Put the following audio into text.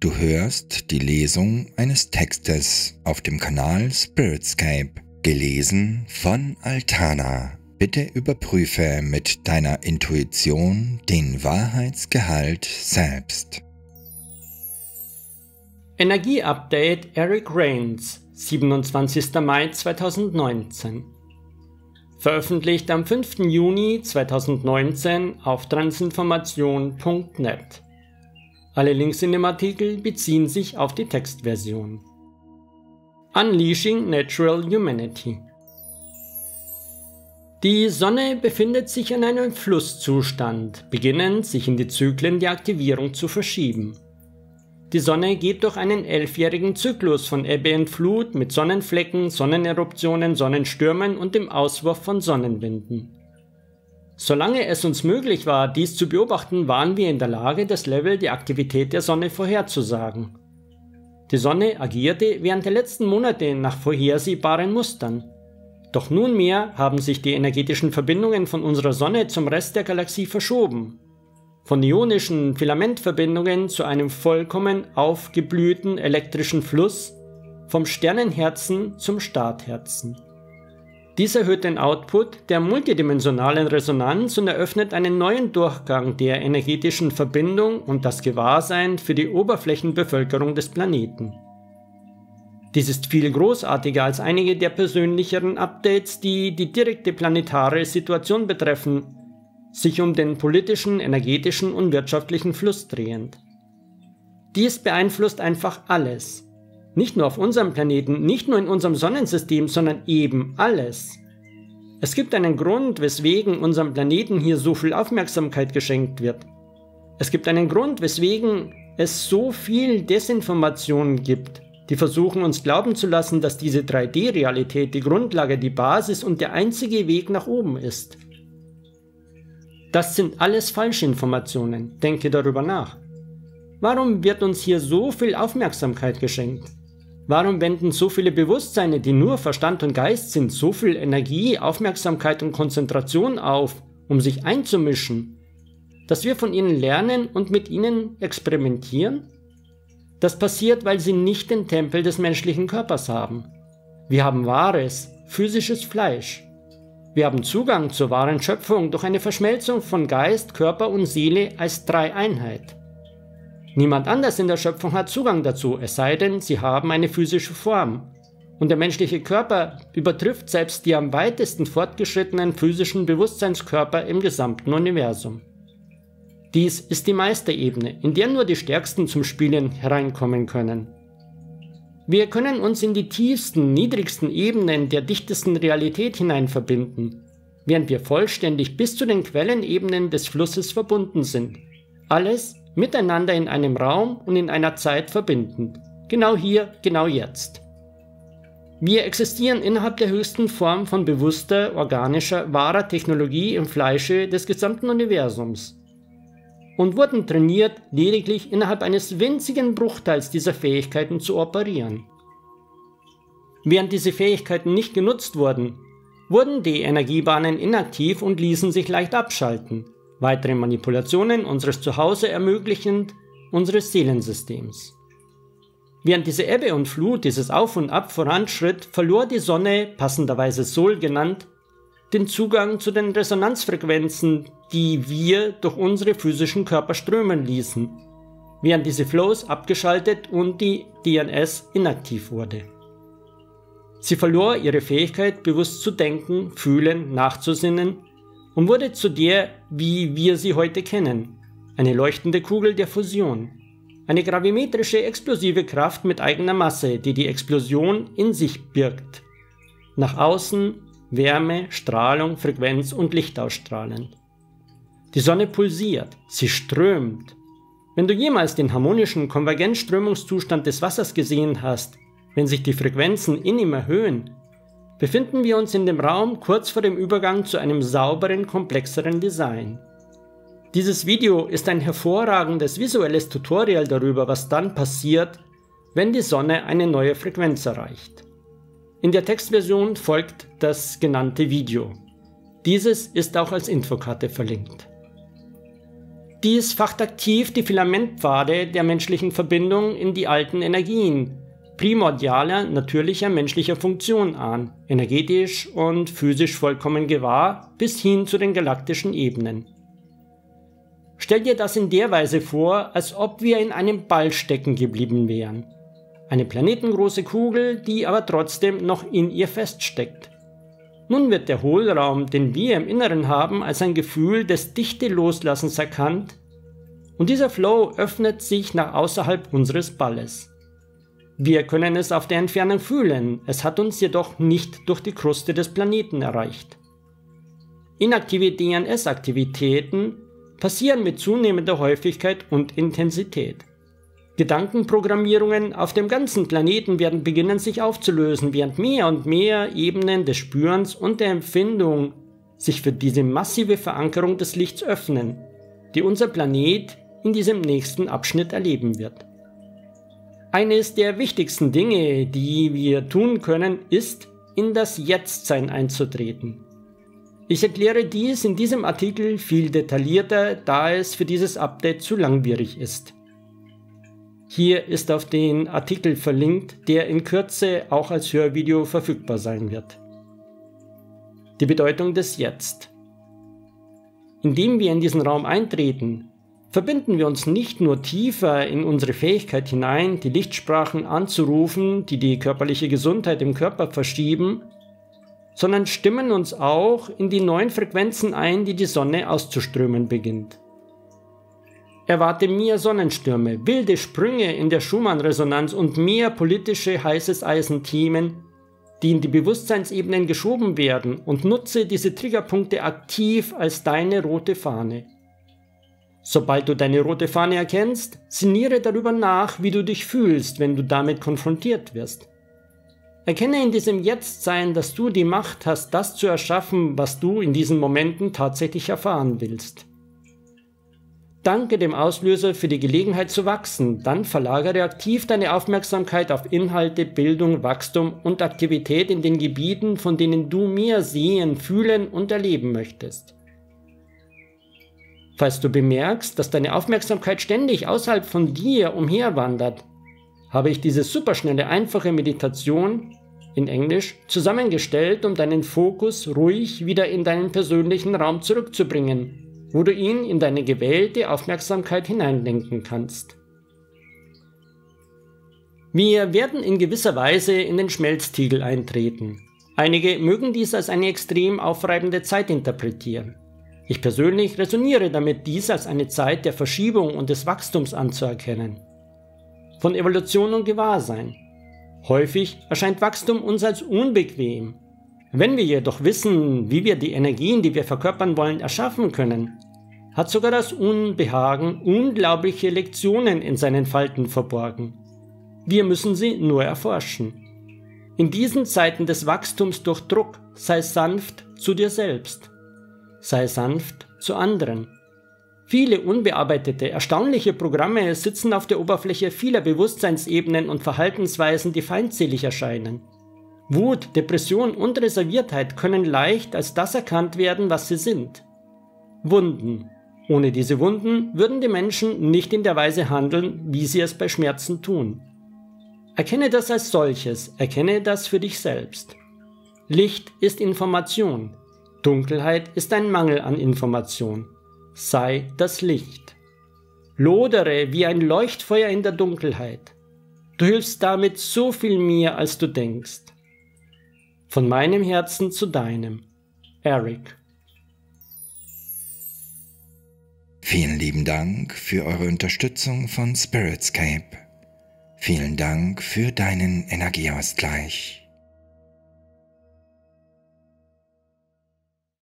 Du hörst die Lesung eines Textes auf dem Kanal Spiritscape, gelesen von Altana. Bitte überprüfe mit deiner Intuition den Wahrheitsgehalt selbst. Energieupdate Eric Rains, 27. Mai 2019. Veröffentlicht am 5. Juni 2019 auf transinformation.net. Alle Links in dem Artikel beziehen sich auf die Textversion. Unleashing Natural Humanity Die Sonne befindet sich in einem Flusszustand, beginnend sich in die Zyklen der Aktivierung zu verschieben. Die Sonne geht durch einen elfjährigen Zyklus von Ebbe und Flut mit Sonnenflecken, Sonneneruptionen, Sonnenstürmen und dem Auswurf von Sonnenwinden. Solange es uns möglich war, dies zu beobachten, waren wir in der Lage, das Level der Aktivität der Sonne vorherzusagen. Die Sonne agierte während der letzten Monate nach vorhersehbaren Mustern. Doch nunmehr haben sich die energetischen Verbindungen von unserer Sonne zum Rest der Galaxie verschoben. Von ionischen Filamentverbindungen zu einem vollkommen aufgeblühten elektrischen Fluss, vom Sternenherzen zum Startherzen. Dies erhöht den Output der multidimensionalen Resonanz und eröffnet einen neuen Durchgang der energetischen Verbindung und das Gewahrsein für die Oberflächenbevölkerung des Planeten. Dies ist viel großartiger als einige der persönlicheren Updates, die die direkte planetare Situation betreffen, sich um den politischen, energetischen und wirtschaftlichen Fluss drehend. Dies beeinflusst einfach alles, nicht nur auf unserem Planeten, nicht nur in unserem Sonnensystem, sondern eben alles. Es gibt einen Grund, weswegen unserem Planeten hier so viel Aufmerksamkeit geschenkt wird. Es gibt einen Grund, weswegen es so viel Desinformation gibt, die versuchen uns glauben zu lassen, dass diese 3D-Realität die Grundlage, die Basis und der einzige Weg nach oben ist. Das sind alles Falschinformationen, denke darüber nach. Warum wird uns hier so viel Aufmerksamkeit geschenkt? Warum wenden so viele Bewusstseine, die nur Verstand und Geist sind, so viel Energie, Aufmerksamkeit und Konzentration auf, um sich einzumischen? Dass wir von ihnen lernen und mit ihnen experimentieren? Das passiert, weil sie nicht den Tempel des menschlichen Körpers haben. Wir haben wahres, physisches Fleisch. Wir haben Zugang zur wahren Schöpfung durch eine Verschmelzung von Geist, Körper und Seele als Dreieinheit. Niemand anders in der Schöpfung hat Zugang dazu, es sei denn, sie haben eine physische Form. Und der menschliche Körper übertrifft selbst die am weitesten fortgeschrittenen physischen Bewusstseinskörper im gesamten Universum. Dies ist die Meisterebene, in der nur die Stärksten zum Spielen hereinkommen können. Wir können uns in die tiefsten, niedrigsten Ebenen der dichtesten Realität hinein verbinden, während wir vollständig bis zu den Quellenebenen des Flusses verbunden sind. Alles miteinander in einem Raum und in einer Zeit verbindend. Genau hier, genau jetzt. Wir existieren innerhalb der höchsten Form von bewusster, organischer, wahrer Technologie im Fleische des gesamten Universums und wurden trainiert, lediglich innerhalb eines winzigen Bruchteils dieser Fähigkeiten zu operieren. Während diese Fähigkeiten nicht genutzt wurden, wurden die Energiebahnen inaktiv und ließen sich leicht abschalten weitere Manipulationen unseres Zuhause ermöglichend unseres Seelensystems. Während diese Ebbe und Flut, dieses Auf und Ab voranschritt, verlor die Sonne, passenderweise Sol genannt, den Zugang zu den Resonanzfrequenzen, die wir durch unsere physischen Körper strömen ließen, während diese Flows abgeschaltet und die DNS inaktiv wurde. Sie verlor ihre Fähigkeit, bewusst zu denken, fühlen, nachzusinnen und wurde zu der, wie wir sie heute kennen, eine leuchtende Kugel der Fusion. Eine gravimetrische explosive Kraft mit eigener Masse, die die Explosion in sich birgt. Nach außen Wärme, Strahlung, Frequenz und Licht ausstrahlend. Die Sonne pulsiert, sie strömt. Wenn du jemals den harmonischen Konvergenzströmungszustand des Wassers gesehen hast, wenn sich die Frequenzen in ihm erhöhen, befinden wir uns in dem Raum kurz vor dem Übergang zu einem sauberen, komplexeren Design. Dieses Video ist ein hervorragendes visuelles Tutorial darüber, was dann passiert, wenn die Sonne eine neue Frequenz erreicht. In der Textversion folgt das genannte Video. Dieses ist auch als Infokarte verlinkt. Dies facht aktiv die Filamentpfade der menschlichen Verbindung in die alten Energien, primordialer natürlicher menschlicher Funktion an, energetisch und physisch vollkommen gewahr, bis hin zu den galaktischen Ebenen. Stell dir das in der Weise vor, als ob wir in einem Ball stecken geblieben wären. Eine planetengroße Kugel, die aber trotzdem noch in ihr feststeckt. Nun wird der Hohlraum, den wir im Inneren haben, als ein Gefühl des dichte Loslassens erkannt und dieser Flow öffnet sich nach außerhalb unseres Balles. Wir können es auf der Entfernung fühlen, es hat uns jedoch nicht durch die Kruste des Planeten erreicht. Inaktive DNS-Aktivitäten passieren mit zunehmender Häufigkeit und Intensität. Gedankenprogrammierungen auf dem ganzen Planeten werden beginnen sich aufzulösen, während mehr und mehr Ebenen des Spürens und der Empfindung sich für diese massive Verankerung des Lichts öffnen, die unser Planet in diesem nächsten Abschnitt erleben wird. Eines der wichtigsten Dinge, die wir tun können, ist, in das Jetztsein einzutreten. Ich erkläre dies in diesem Artikel viel detaillierter, da es für dieses Update zu langwierig ist. Hier ist auf den Artikel verlinkt, der in Kürze auch als Hörvideo verfügbar sein wird. Die Bedeutung des Jetzt. Indem wir in diesen Raum eintreten, verbinden wir uns nicht nur tiefer in unsere Fähigkeit hinein, die Lichtsprachen anzurufen, die die körperliche Gesundheit im Körper verschieben, sondern stimmen uns auch in die neuen Frequenzen ein, die die Sonne auszuströmen beginnt. Erwarte mehr Sonnenstürme, wilde Sprünge in der Schumann-Resonanz und mehr politische heißes Eisen-Themen, die in die Bewusstseinsebenen geschoben werden und nutze diese Triggerpunkte aktiv als deine rote Fahne. Sobald du deine rote Fahne erkennst, sinniere darüber nach, wie du dich fühlst, wenn du damit konfrontiert wirst. Erkenne in diesem Jetztsein, dass du die Macht hast, das zu erschaffen, was du in diesen Momenten tatsächlich erfahren willst. Danke dem Auslöser für die Gelegenheit zu wachsen, dann verlagere aktiv deine Aufmerksamkeit auf Inhalte, Bildung, Wachstum und Aktivität in den Gebieten, von denen du mehr sehen, fühlen und erleben möchtest. Falls du bemerkst, dass deine Aufmerksamkeit ständig außerhalb von dir umherwandert, habe ich diese superschnelle, einfache Meditation in Englisch zusammengestellt, um deinen Fokus ruhig wieder in deinen persönlichen Raum zurückzubringen wo du ihn in deine gewählte Aufmerksamkeit hineinlenken kannst. Wir werden in gewisser Weise in den Schmelztiegel eintreten. Einige mögen dies als eine extrem aufreibende Zeit interpretieren. Ich persönlich resoniere damit, dies als eine Zeit der Verschiebung und des Wachstums anzuerkennen. Von Evolution und Gewahrsein. Häufig erscheint Wachstum uns als unbequem, wenn wir jedoch wissen, wie wir die Energien, die wir verkörpern wollen, erschaffen können, hat sogar das Unbehagen unglaubliche Lektionen in seinen Falten verborgen. Wir müssen sie nur erforschen. In diesen Zeiten des Wachstums durch Druck sei sanft zu dir selbst. Sei sanft zu anderen. Viele unbearbeitete, erstaunliche Programme sitzen auf der Oberfläche vieler Bewusstseinsebenen und Verhaltensweisen, die feindselig erscheinen. Wut, Depression und Reserviertheit können leicht als das erkannt werden, was sie sind. Wunden. Ohne diese Wunden würden die Menschen nicht in der Weise handeln, wie sie es bei Schmerzen tun. Erkenne das als solches, erkenne das für dich selbst. Licht ist Information, Dunkelheit ist ein Mangel an Information. Sei das Licht. Lodere wie ein Leuchtfeuer in der Dunkelheit. Du hilfst damit so viel mehr, als du denkst. Von meinem Herzen zu deinem. Eric. Vielen lieben Dank für eure Unterstützung von Spiritscape. Vielen Dank für deinen Energieausgleich.